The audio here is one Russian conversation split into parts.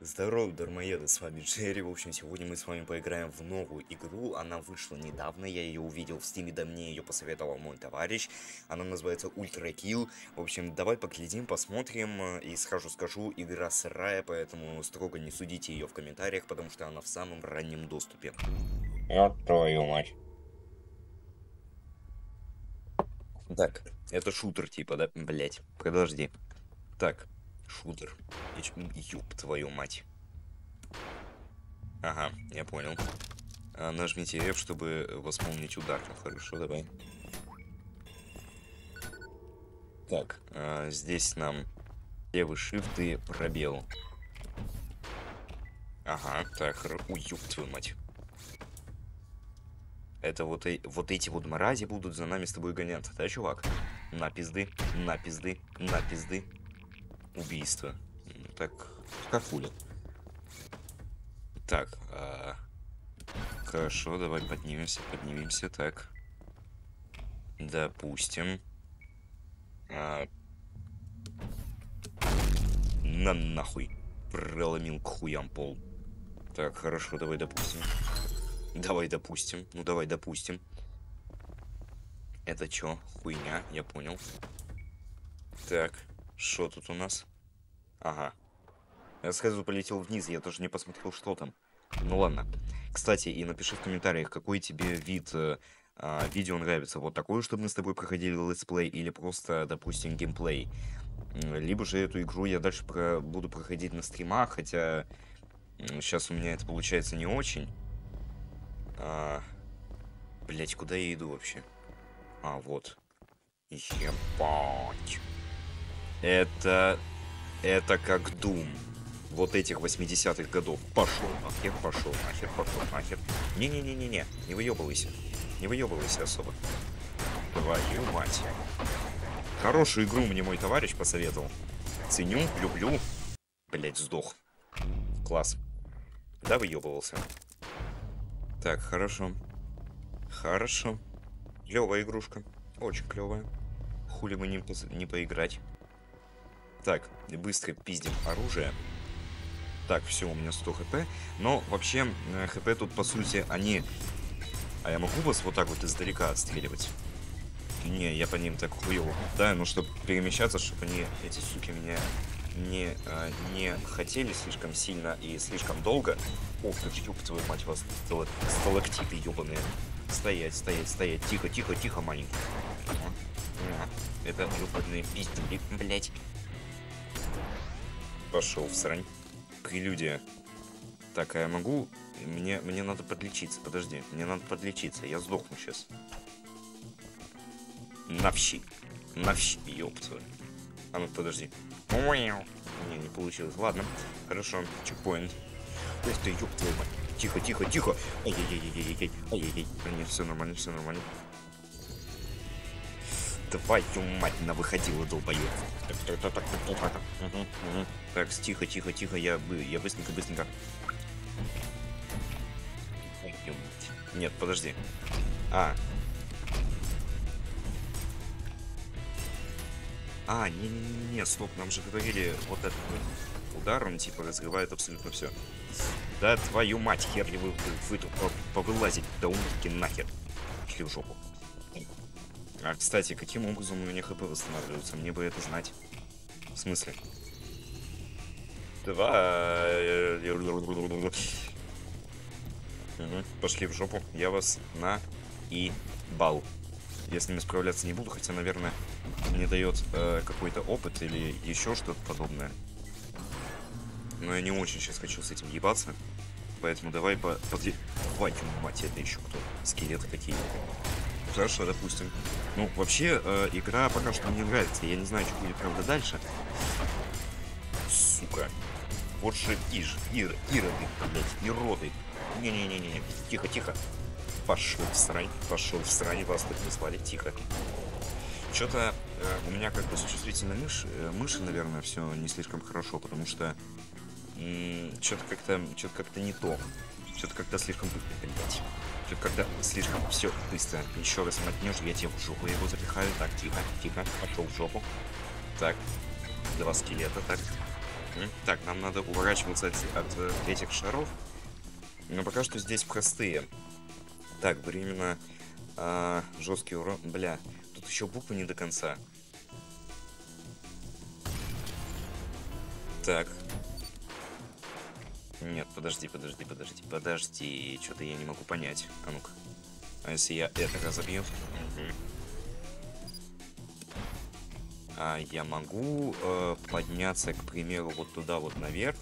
Здорово, дармоеды, с вами Джерри. В общем, сегодня мы с вами поиграем в новую игру. Она вышла недавно, я ее увидел в Steam е, да мне ее посоветовал мой товарищ. Она называется Ultrakill. В общем, давай поглядим, посмотрим. И сразу скажу, игра сырая, поэтому строго не судите ее в комментариях, потому что она в самом раннем доступе. Вот твою мать. Так, это шутер типа, да? Блять, подожди. Так, шутер. Ёб твою мать. Ага, я понял. А, нажмите F, чтобы восполнить удар. Ну, хорошо, давай. Так, а, здесь нам левый shift и пробел. Ага, так, ой, твою мать. Это вот, и, вот эти вот мрази будут за нами с тобой гоняться, да, чувак? На пизды, на пизды, на пизды. Убийство. Так, как хули. Так, а... хорошо, давай поднимемся, поднимемся, так. Допустим. А... На нахуй. Проломил к хуям пол. Так, хорошо, давай допустим. Давай допустим. Ну давай допустим. Это чё? Хуйня, я понял. Так, что тут у нас? Ага. Я сразу полетел вниз, я тоже не посмотрел, что там. Ну ладно. Кстати, и напиши в комментариях, какой тебе вид э, э, видео нравится. Вот такое, чтобы мы с тобой проходили летсплей, или просто, допустим, геймплей. Либо же эту игру я дальше про буду проходить на стримах, хотя сейчас у меня это получается не очень. А, блять, куда я иду вообще? А, вот. Ебать. Это... Это как Doom. Вот этих 80-х годов. Пошел нахер, пошел нахер, пошел нахер. Не-не-не-не-не, не выебывайся. Не выебывайся особо. Твою мать. Хорошую игру мне мой товарищ посоветовал. Ценю, люблю. Блять, сдох. Класс. Да, выебывался. Так, хорошо. Хорошо. Клевая игрушка. Очень клевая. Хули мы не, не поиграть. Так, быстро пиздим оружие. Так, все, у меня 100 хп. Но вообще, э, хп тут, по сути, они... А я могу вас вот так вот издалека отстреливать? Не, я по ним так хуево. Да, ну, чтобы перемещаться, чтобы они, эти суки, меня не, а, не хотели слишком сильно и слишком долго. Ох, ты ёб твою мать, вас сталактиты ебаные. Стоять, стоять, стоять. Тихо, тихо, тихо, маленький. Это ебаные пиздили, блять. Пошел в срань. Прелюдия. Так, а я могу... Мне, мне надо подлечиться, подожди. Мне надо подлечиться, я сдохну сейчас. Навщи. Навщи, твою. А ну подожди. Не, не получилось. Ладно, хорошо. Чекпоинт. Ух ты, ёб мать. Тихо, тихо, тихо. Ай-яй-яй-яй-яй. Ай-яй-яй. Нет, все нормально, все нормально. Твою мать, на выходила, долбоёб. Так, так, так, так, так, так. Так, тихо, тихо, тихо, я, я быстренько, быстренько. Нет, подожди. А, А, не-не-не, стоп, нам же говорили, вот этот вот удар, он типа разрывает абсолютно все. Да твою мать, хер ли вы, вы, вы тут повылазить, да умрите нахер. Шли в жопу. А, кстати, каким образом у меня хп восстанавливаются? Мне бы это знать. В смысле? Два... Угу, пошли в жопу. Я вас на и бал. Я с ними справляться не буду, хотя, наверное, мне дает э, какой-то опыт или еще что-то подобное. Но я не очень сейчас хочу с этим ебаться. Поэтому давай по... Подъ... Твою мать, это еще кто? Скелеты какие-то. Хорошо, допустим. Ну, вообще, э, игра пока что мне нравится. Я не знаю, что будет, правда, дальше. Сука. Вот же иж, ир, ироды, блядь, ироды. Не-не-не-не, тихо, тихо. Пошел в срань, пошел в срань, вас не звали, тихо. Что-то э, у меня как бы с чувствительной мышь, э, мыши, наверное, все не слишком хорошо, потому что что-то как-то что-то как-то не то. Что-то как-то слишком быстро, блядь. Что-то когда слишком все быстро. Еще раз мотнешь, я тебе в жопу его запихаю. Так, тихо, тихо, пошел в жопу. Так, два скелета, так. Так, нам надо уворачиваться от, от, э, этих шаров. Но пока что здесь простые. Так, временно а, жесткий урон. Бля, тут еще буквы не до конца. Так. Нет, подожди, подожди, подожди, подожди. Что-то я не могу понять. А ну-ка. А если я это разобью? Мгм. А я могу э, подняться, к примеру, вот туда вот наверх,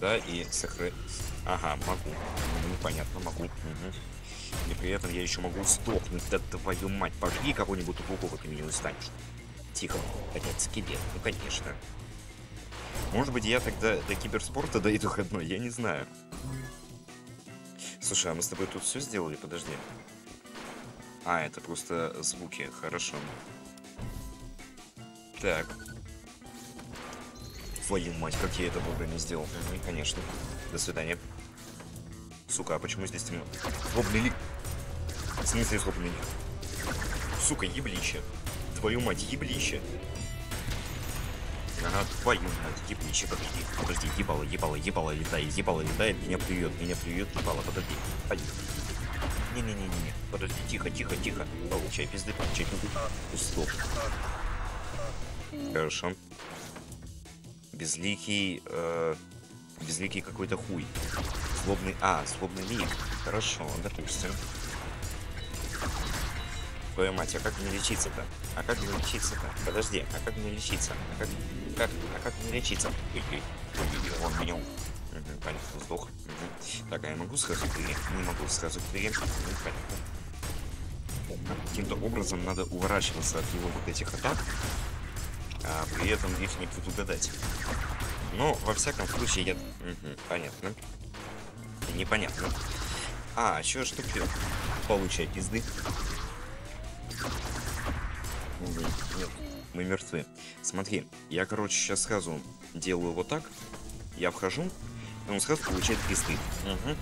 да, и сохранить... Ага, могу. Ну, понятно, могу. Мгм. И при этом я еще могу сдохнуть. Да твою мать, пожги кого-нибудь другого, ты меня устанешь. Тихо. Опять скелет. Ну, конечно. Может быть, я тогда до киберспорта дойду одной, я не знаю. Слушай, а мы с тобой тут все сделали? Подожди. А, это просто звуки, хорошо. Так. Твою мать, как я это вовремя сделал. Мгм, конечно. До свидания. Сука, а почему здесь темно? Злобный ли... В смысле злобный ли? Сука, еблище. Твою мать, еблище. Ага, твою мать, еблище, подожди, подожди, ебало, ебало, ебало летает, ебало летает, меня плюет, меня плюет, ебало, подожди, пойди. Не-не-не-не, подожди, тихо, тихо, тихо, получай пизды, получай пизды. Стоп. Хорошо. Безликий, э, безликий какой-то хуй. Злобный, а, злобный лик. Хорошо, допустим. Твою мать, а как мне лечиться-то? А как мне лечиться-то? Подожди, а как мне лечиться? А как, как, а как лечиться? Он меня... Мгм, понятно, сдох. Так, а я могу сразу двери? Не могу сразу к двери. Ну, понятно. Каким-то образом надо уворачиваться от его вот этих атак, а при этом их не предугадать. Но, во всяком случае, я... Мгм, понятно. Непонятно. А, чё ж тупил? Получай пизды. Мгм, Нет, мы мертвы. Смотри, я, короче, сейчас сразу делаю вот так. Я вхожу, и он сразу получает пизды. Мгм.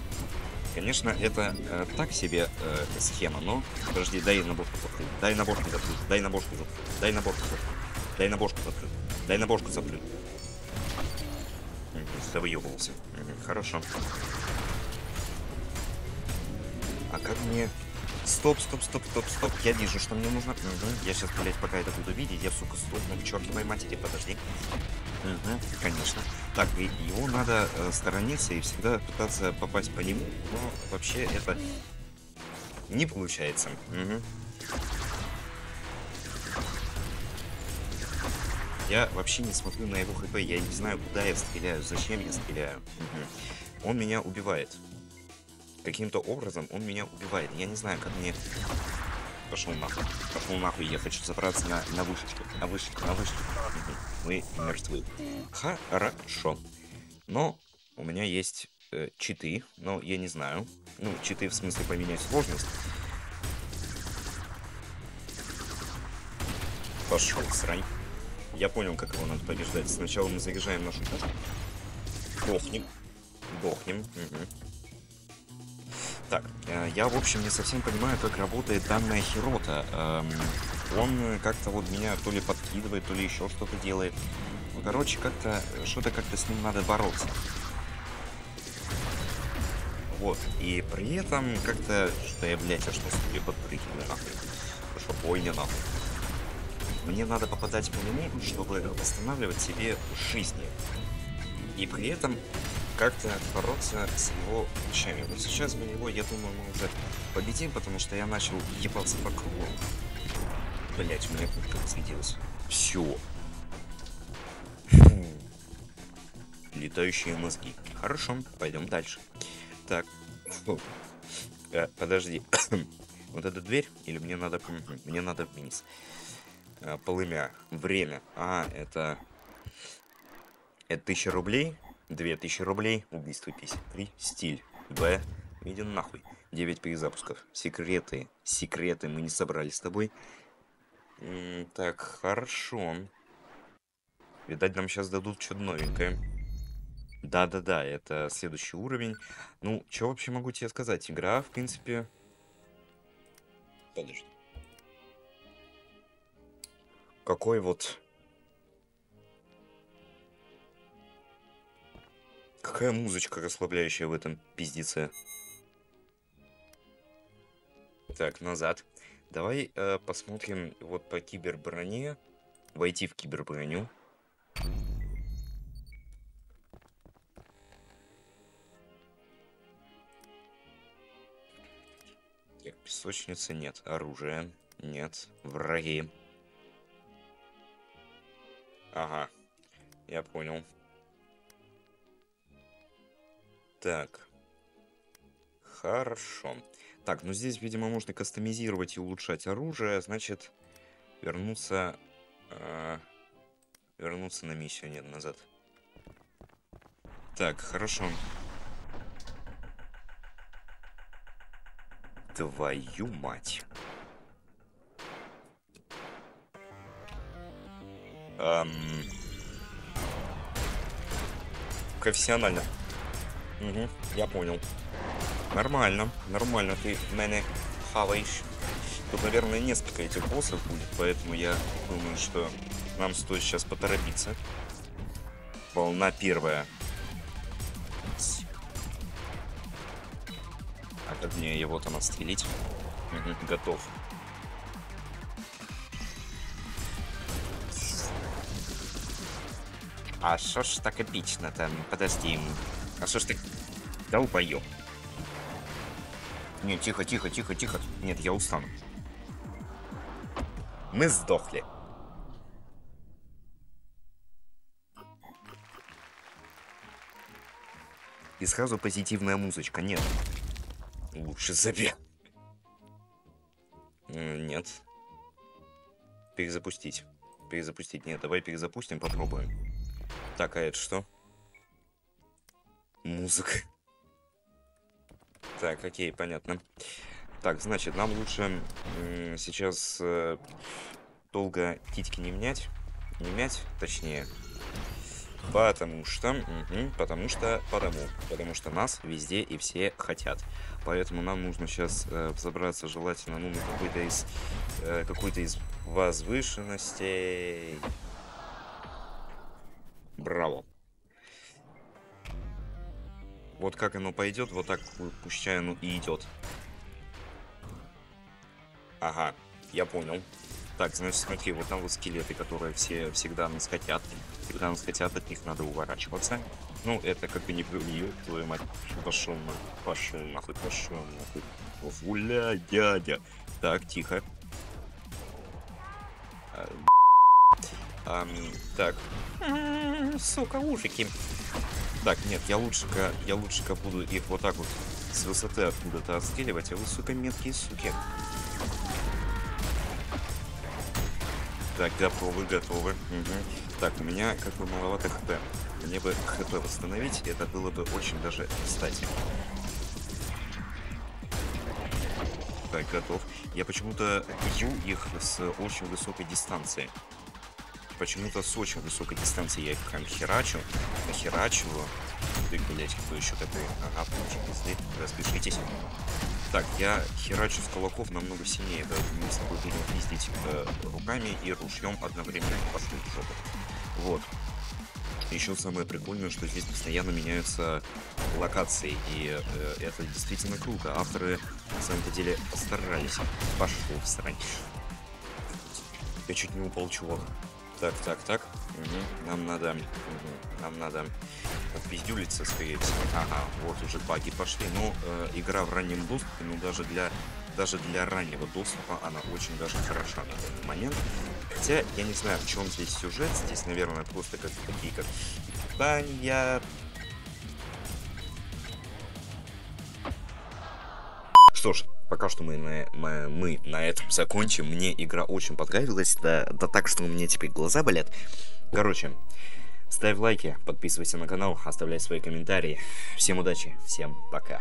Конечно, это э, так себе э, схема, но... Подожди, дай наборку закрыть. Дай наборку закрыть. Дай наборку закрыть. Дай наборку закрыть. Дай наборку закрыть. Дай наборку Завыебывался. Мгм, Хорошо. А как мне... Стоп, стоп, стоп, стоп, стоп. Я вижу, что мне нужно... Мгм, Я сейчас, блядь, пока это буду видеть, я, сука, стопну к чертовой матери, подожди. Мгм, конечно. Так, его надо э, сторониться и всегда пытаться попасть по нему, но вообще это не получается. Мгм. Я вообще не смотрю на его хп, я не знаю, куда я стреляю, зачем я стреляю. Мгм. Он меня убивает. Каким-то образом он меня убивает. Я не знаю, как мне... Пошел нахуй. Пошел нахуй, я хочу забраться на, на вышечку. На вышечку, на вышечку. Мы мертвы. Хорошо. Но у меня есть э, читы, но я не знаю. Ну, читы в смысле поменять сложность. Пошел срань. Я понял, как его надо побеждать. Сначала мы заряжаем нашу. Дохнем. Дохнем. Мгм. Так, э, я, в общем, не совсем понимаю, как работает данная херота. Эм, он как-то вот меня то ли подкидывает, то ли еще что-то делает. Ну, короче, как-то, что-то как-то с ним надо бороться. Вот, и при этом как-то, что я, блядь, а что с тобой подпрыгиваю, нахуй. Что, бойня, нахуй. Мне надо попадать по нему, чтобы восстанавливать себе жизни. И при этом как-то бороться с его вещами. Вот сейчас мы его, я думаю, мы уже победим, потому что я начал ебаться по кругу. Блять, у меня куртка разрядилась. Все. Летающие мозги. Хорошо, пойдем дальше. Так. Э, подожди. вот эта дверь? Или мне надо... Мне надо вниз. Э, полымя. Время. А, это... Это тысяча рублей. Две тысячи рублей. Убийство 53. Стиль. Б. Иди нахуй. 9 перезапусков. Секреты. Секреты мы не собрали с тобой. М, так, хорошо. Видать, нам сейчас дадут что-то новенькое. Да-да-да, это следующий уровень. Ну, что вообще могу тебе сказать? Игра, в принципе... Подожди. Какой вот... Какая музычка расслабляющая в этом пиздеце. Так, назад. Давай э, посмотрим вот по киберброне. Войти в киберброню. Так, песочницы нет. Оружие нет. Враги. Ага. Я понял. Так. Хорошо. Так, ну здесь, видимо, можно кастомизировать и улучшать оружие. Значит, вернуться... Э, вернуться на миссию, нет, назад. Так, хорошо. Твою мать. Эм... Профессионально. Угу, я понял. Нормально, нормально ты мене хаваешь. Тут, наверное, несколько этих боссов будет, поэтому я думаю, что нам стоит сейчас поторопиться. Волна первая. А как мне его там отстрелить? Угу, готов. А что ж так эпично там? Подожди. А что ж так... Долбоёб. Нет, тихо, тихо, тихо, тихо. Нет, я устану. Мы сдохли. И сразу позитивная музычка. Нет. Лучше забей. Нет. Перезапустить. Перезапустить. Нет, давай перезапустим, попробуем. Так, а это что? Музыка. Так, окей, понятно. Так, значит, нам лучше сейчас э, долго титьки не менять. Не мять, точнее. Потому что, потому что, потому, потому что нас везде и все хотят. Поэтому нам нужно сейчас э, забраться желательно, ну, на какой-то из, э, какой-то из возвышенностей. Браво. Вот как оно пойдет, вот так пущай оно и идет. Ага, я понял. Так, значит, смотри, вот там вот скелеты, которые все всегда нас хотят. Всегда нас хотят, от них надо уворачиваться. Ну, это как бы не говорю, твою мать. Пошел нахуй, пошел нахуй, пошел нахуй. Гуля, дядя. Так, тихо. А, так. Сука, ужики. Так, нет, я лучше-ка, я лучше-ка буду их вот так вот с высоты откуда-то отстреливать, а вы, сука, меткие суки. Так, готовы, готовы. Угу. Так, у меня как бы маловато хп. Мне бы хп восстановить, это было бы очень даже кстати. Так, готов. Я почему-то бью их с очень высокой дистанции почему-то с очень высокой дистанции я их прям херачу, нахерачиваю. Ты, блядь, кто еще такой? Ага, получи пизды. Так, я херачу с кулаков намного сильнее, да, мы с тобой будем пиздить э, руками и ружьем одновременно пошли в жопу. Вот. Еще самое прикольное, что здесь постоянно меняются локации, и э, это действительно круто. Авторы, на самом-то деле, постарались. Пошел в срань. Я чуть не упал, чувак. Так, так, так. Угу. Нам надо... Угу. Нам надо отпиздюлиться, скорее всего. Ага, вот уже баги пошли. Ну, э, игра в раннем доступе, ну, даже для, даже для раннего доступа она очень даже хороша на этот момент. Хотя, я не знаю, в чем здесь сюжет. Здесь, наверное, просто как такие, как... Да, я... Что ж, пока что мы на, мы, мы на этом закончим. Мне игра очень понравилась, да, да так, что у меня теперь глаза болят. Короче, ставь лайки, подписывайся на канал, оставляй свои комментарии. Всем удачи, всем пока.